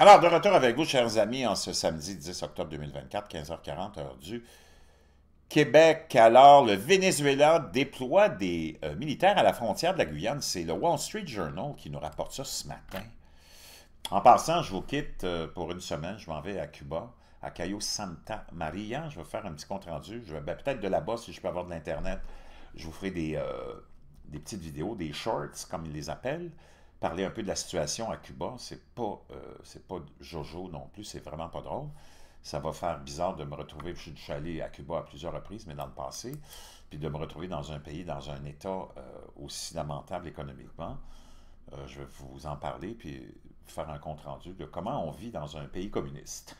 Alors, de retour avec vous, chers amis, en ce samedi 10 octobre 2024, 15h40, heure du Québec. Alors, le Venezuela déploie des euh, militaires à la frontière de la Guyane. C'est le Wall Street Journal qui nous rapporte ça ce matin. En passant, je vous quitte euh, pour une semaine. Je m'en vais à Cuba, à Cayo Santa Maria. Je vais faire un petit compte-rendu. Je vais ben, peut-être de là-bas, si je peux avoir de l'Internet, je vous ferai des, euh, des petites vidéos, des shorts, comme ils les appellent parler un peu de la situation à Cuba. C'est pas, euh, c'est pas Jojo non plus, c'est vraiment pas drôle. Ça va faire bizarre de me retrouver, je suis allé à Cuba à plusieurs reprises, mais dans le passé, puis de me retrouver dans un pays, dans un État euh, aussi lamentable économiquement. Euh, je vais vous en parler, puis faire un compte-rendu de comment on vit dans un pays communiste.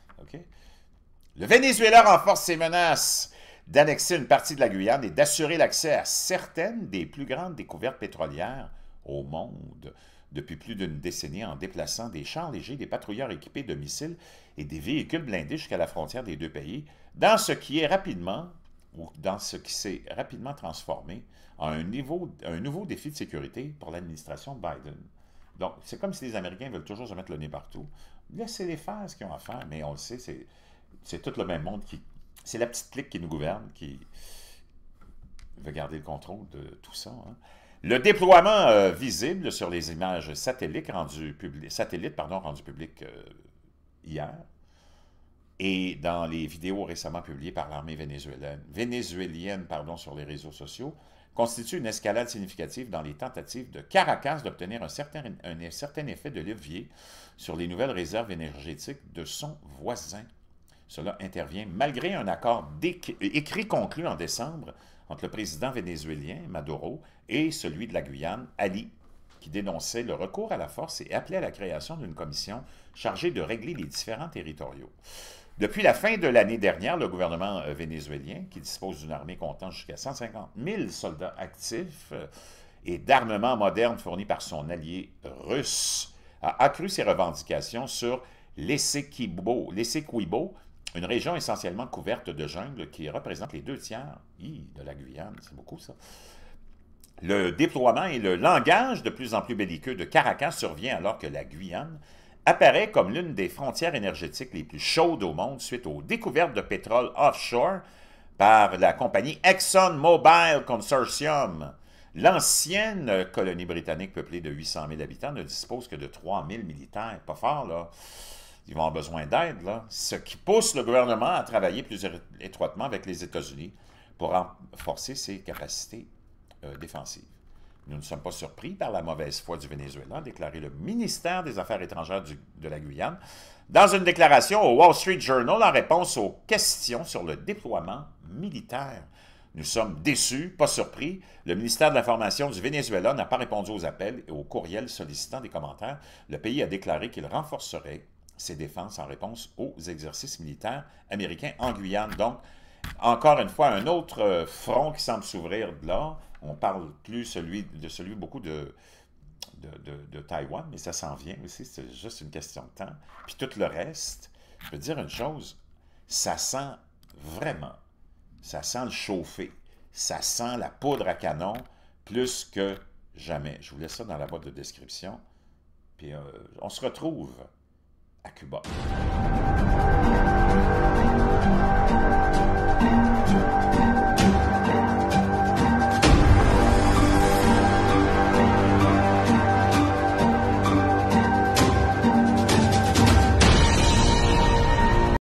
Le Venezuela renforce ses menaces d'annexer une partie de la Guyane et d'assurer l'accès à certaines des plus grandes découvertes pétrolières au monde depuis plus d'une décennie en déplaçant des chars légers, des patrouilleurs équipés de missiles et des véhicules blindés jusqu'à la frontière des deux pays, dans ce qui est rapidement, ou dans ce qui s'est rapidement transformé en un, nouveau défi de sécurité pour l'administration Biden. Donc, c'est comme si les Américains veulent toujours se mettre le nez partout. Laissez-les faire ce qu'ils ont à faire, mais on le sait, c'est tout le même monde qui... C'est la petite clique qui nous gouverne, qui veut garder le contrôle de tout ça. Hein. Le déploiement euh, visible sur les images satellites rendues, publiques rendues publiques euh, hier et dans les vidéos récemment publiées par l'armée vénézuélienne, vénézuélienne pardon, sur les réseaux sociaux, constitue une escalade significative dans les tentatives de Caracas d'obtenir un certain, un certain effet de levier sur les nouvelles réserves énergétiques de son voisin. Cela intervient malgré un accord écrit conclu en décembre entre le président vénézuélien, Maduro, et celui de la Guyane, Ali, qui dénonçait le recours à la force et appelait à la création d'une commission chargée de régler les différents territoriaux. Depuis la fin de l'année dernière, le gouvernement euh, vénézuélien, qui dispose d'une armée comptant jusqu'à 150 000 soldats actifs euh, et d'armements modernes fournis par son allié russe, a accru ses revendications sur l'Essequibo, une région essentiellement couverte de jungle qui représente les deux tiers de la Guyane. C'est beaucoup, ça. Le déploiement et le langage de plus en plus belliqueux de Caracas survient alors que la Guyane apparaît comme l'une des frontières énergétiques les plus chaudes au monde suite aux découvertes de pétrole offshore par la compagnie ExxonMobil Consortium. L'ancienne colonie britannique peuplée de 800 000 habitants ne dispose que de 3 000 militaires. Pas fort, là ils vont avoir besoin d'aide, ce qui pousse le gouvernement à travailler plus étroitement avec les États-Unis pour renforcer ses capacités euh, défensives. Nous ne sommes pas surpris par la mauvaise foi du Venezuela, a déclaré le ministère des Affaires étrangères de la Guyane, dans une déclaration au Wall Street Journal en réponse aux questions sur le déploiement militaire. Nous sommes déçus, pas surpris. Le ministère de l'Information du Venezuela n'a pas répondu aux appels et aux courriels sollicitant des commentaires. Le pays a déclaré qu'il renforcerait ses défenses en réponse aux exercices militaires américains en Guyane. Donc, encore une fois, un autre euh, front qui semble s'ouvrir de là. On parle plus de celui beaucoup de, de, de, Taïwan, mais ça s'en vient aussi, c'est juste une question de temps. Puis tout le reste, je veux dire une chose, ça sent vraiment, ça sent le chauffer, ça sent la poudre à canon plus que jamais. Je vous laisse ça dans la boîte de description. Puis euh, on se retrouve Aküba.